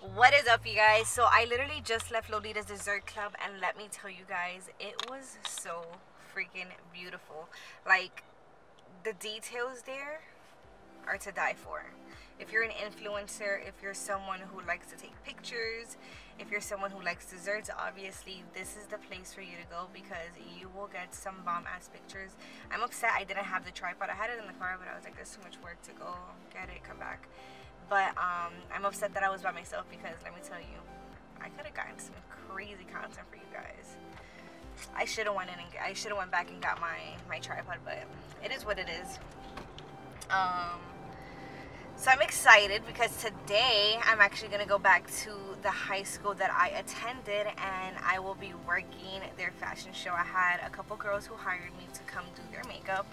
What is up, you guys? So I literally just left Lolita's Dessert Club, and let me tell you guys, it was so freaking beautiful. Like the details there are to die for. If you're an influencer, if you're someone who likes to take pictures, if you're someone who likes desserts, obviously this is the place for you to go because you will get some bomb ass pictures. I'm upset I didn't have the tripod. I had it in the car, but I was like, there's too much work to go get it, come back. But um, I'm upset that I was by myself because let me tell you, I could have gotten some crazy content for you guys. I should have went in and I should have went back and got my my tripod, but it is what it is. Um, so I'm excited because today I'm actually gonna go back to the high school that I attended and I will be working their fashion show. I had a couple girls who hired me to come do their makeup,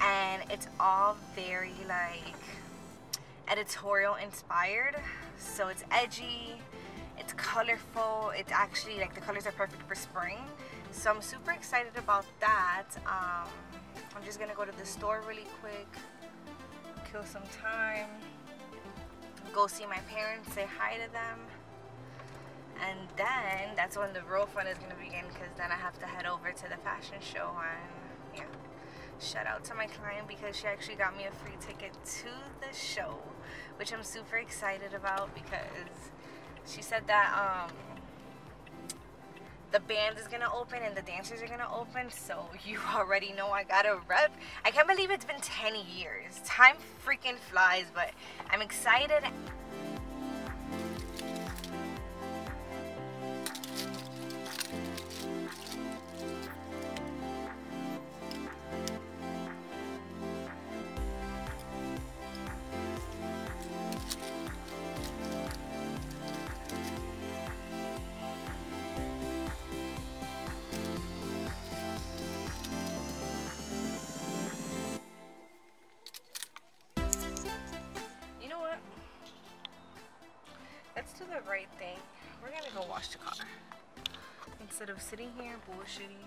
and it's all very like editorial inspired. So it's edgy, it's colorful, it's actually like the colors are perfect for spring. So I'm super excited about that. Um, I'm just gonna go to the store really quick, kill some time, go see my parents, say hi to them. And then that's when the real fun is gonna begin because then I have to head over to the fashion show and yeah shout out to my client because she actually got me a free ticket to the show which i'm super excited about because she said that um, the band is gonna open and the dancers are gonna open so you already know i got a rep. I can't believe it's been 10 years. Time freaking flies but i'm excited Let's do the right thing. We're gonna go wash the car. Instead of sitting here bullshitting.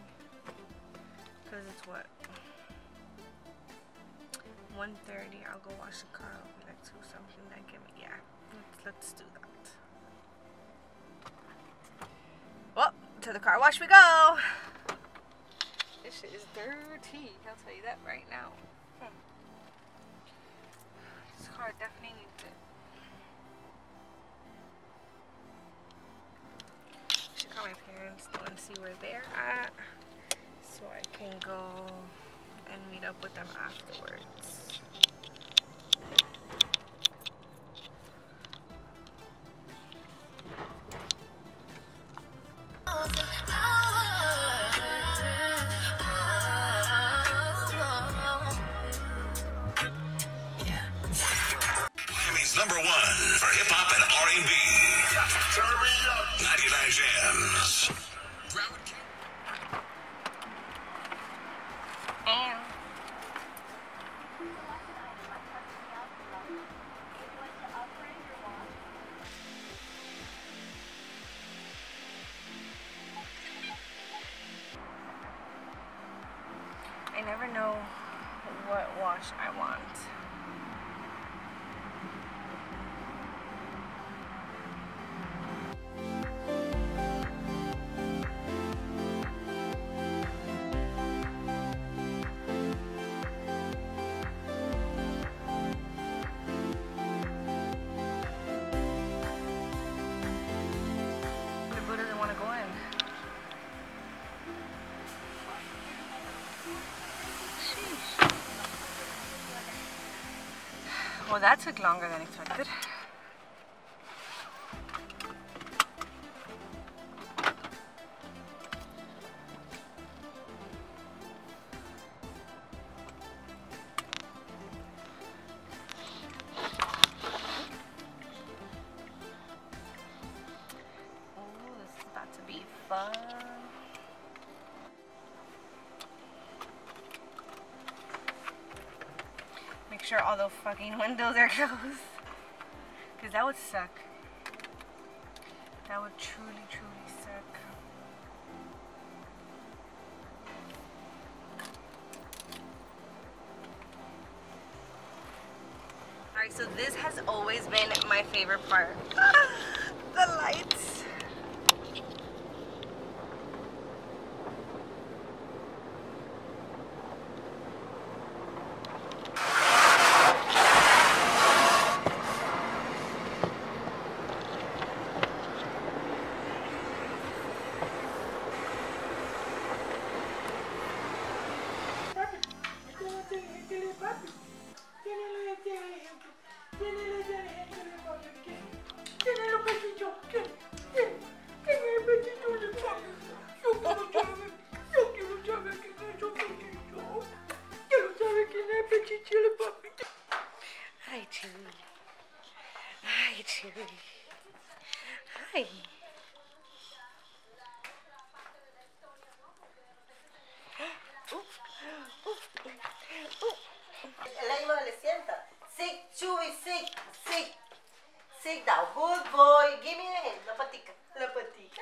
Cause it's what? 1.30, I'll go wash the car. Be like two something that give me yeah. Let's, let's do that. Well, to the car wash we go. This shit is dirty. I'll tell you that right now. Hmm. This car definitely needs it. Call my parents though and see where they're at so I can go and meet up with them afterwards. Well, that took longer than expected. Oh, this is about to be fun. Sure all the fucking windows are closed. Because that would suck. That would truly, truly suck. Alright, so this has always been my favorite part. Ah, the lights. Hi, Chewy. Hi, Chewy. Hi. El ánimo le sienta. Sit, Chewy, sit, sit. Sit down. Good boy. Give me a hand. La patica. La patica.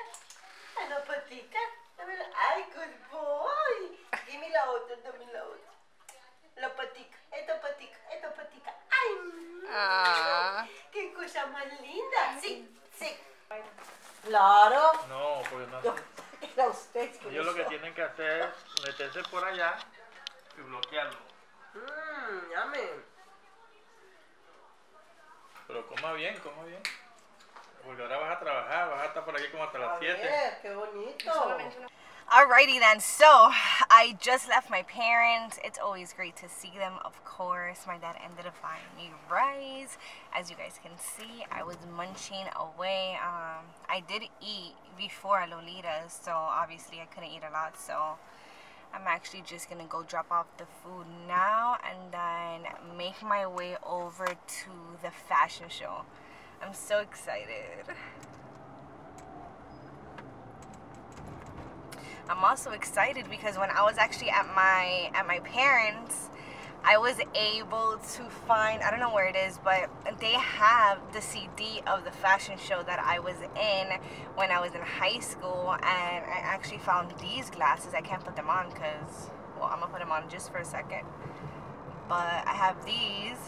Meterse por allá y bloquearlo. Mmm, llame. Pero coma bien, coma bien. Porque ahora vas a trabajar, vas a estar por aquí como hasta las 7. qué bonito. Alrighty then, so I just left my parents. It's always great to see them, of course. My dad ended up buying me rice. As you guys can see, I was munching away. Um, I did eat before Lolita's, so obviously I couldn't eat a lot. So I'm actually just gonna go drop off the food now and then make my way over to the fashion show. I'm so excited. I'm also excited because when I was actually at my at my parents, I was able to find I don't know where it is, but they have the CD of the fashion show that I was in when I was in high school, and I actually found these glasses. I can't put them on because well, I'm gonna put them on just for a second. But I have these.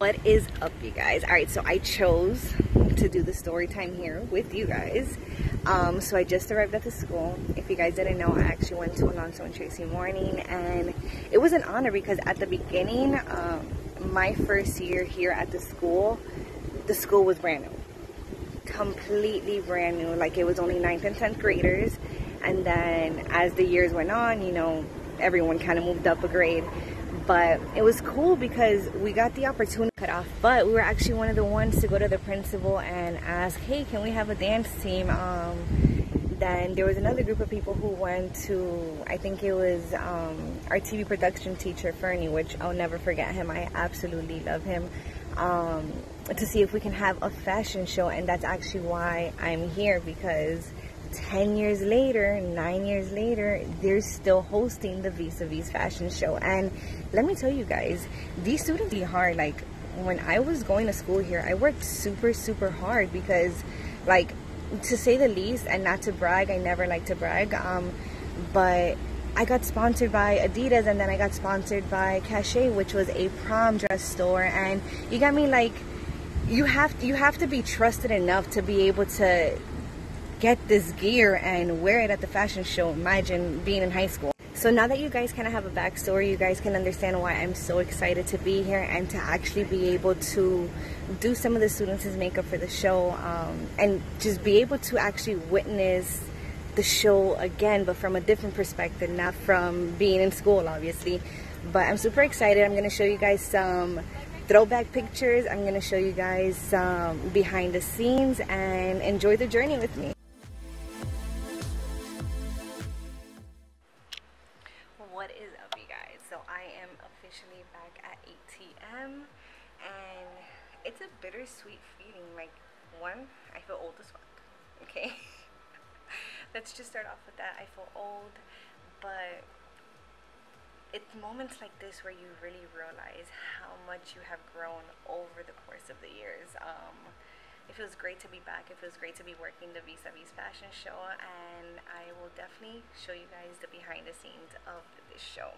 What is up, you guys? All right, so I chose to do the story time here with you guys. Um, so I just arrived at the school. If you guys didn't know, I actually went to Alonzo and Tracy Mourning, and it was an honor because at the beginning, um, my first year here at the school, the school was brand new, completely brand new. Like it was only ninth and tenth graders, and then as the years went on, you know, everyone kind of moved up a grade but it was cool because we got the opportunity cut off but we were actually one of the ones to go to the principal and ask hey can we have a dance team? Um, then there was another group of people who went to i think it was um, our tv production teacher fernie which i'll never forget him. I absolutely love him um, to see if we can have a fashion show and that's actually why i'm here because 10 years later, 9 years later, they're still hosting the Vis a Vis fashion show. And let me tell you guys, these students are hard. Like, when I was going to school here, I worked super, super hard because, like, to say the least, and not to brag, I never like to brag, um, but I got sponsored by Adidas and then I got sponsored by Cachet, which was a prom dress store. And you got me like, you have you have to be trusted enough to be able to get this gear and wear it at the fashion show. Imagine being in high school. So now that you guys kind of have a backstory, you guys can understand why I'm so excited to be here and to actually be able to do some of the students' makeup for the show um, and just be able to actually witness the show again, but from a different perspective, not from being in school, obviously. But I'm super excited. I'm going to show you guys some throwback pictures. I'm going to show you guys some behind the scenes and enjoy the journey with me. Officially back at ATM and it's a bittersweet feeling. Like, one, I feel old as fuck, okay? let's just start off with that. I feel old, but it's moments like this where you really realize how much you have grown over the course of the years. Um, it feels great to be back. It feels great to be working the Vis a Vis fashion show, and I will definitely show you guys the behind the scenes of this show.